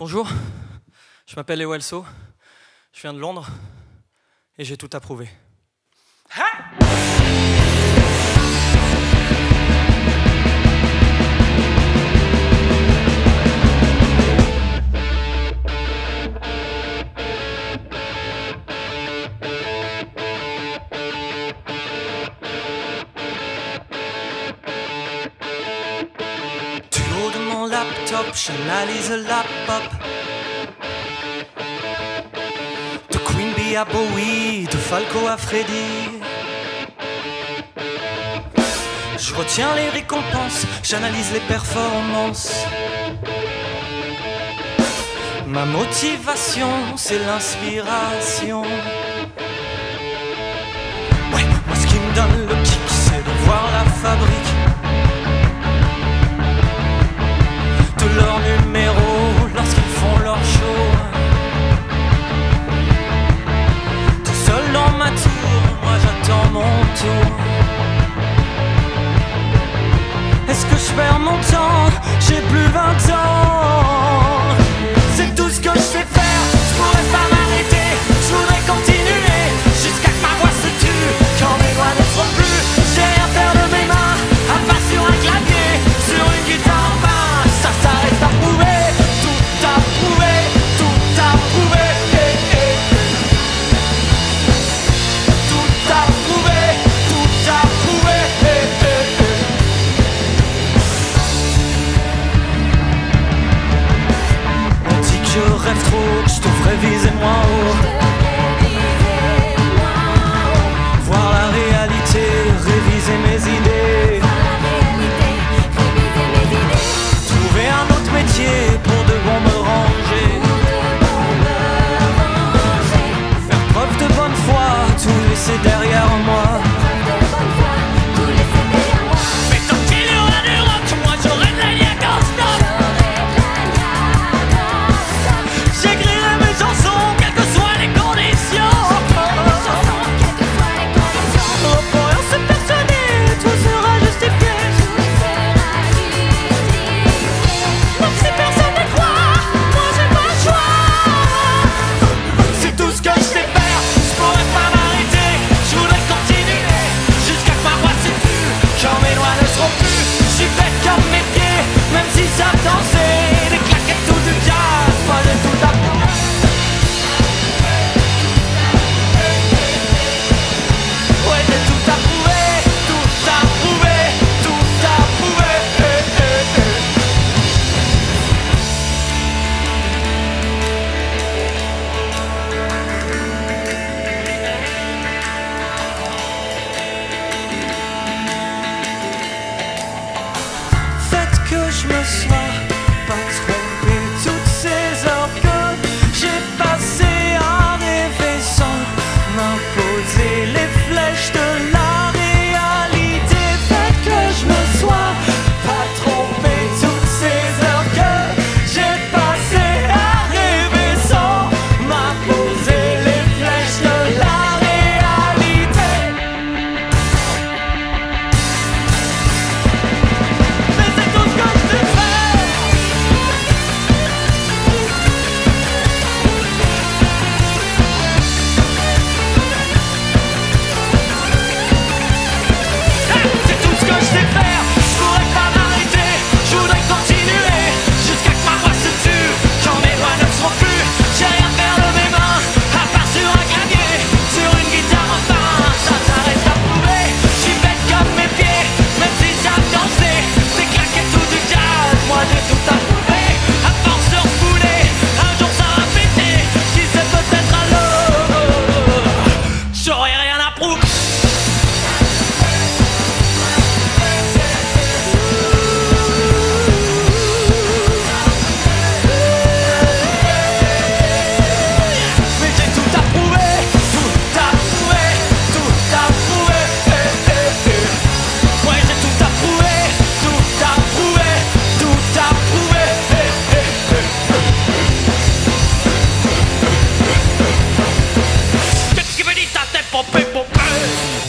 Bonjour, je m'appelle Léo Elso, je viens de Londres et j'ai tout approuvé. Hein top, Chanel a lap up. De Queen Bee à Bowie, de Falco à Freddy. Je retiens les récompenses, j'analyse les performances. Ma motivation, c'est l'inspiration. Hey!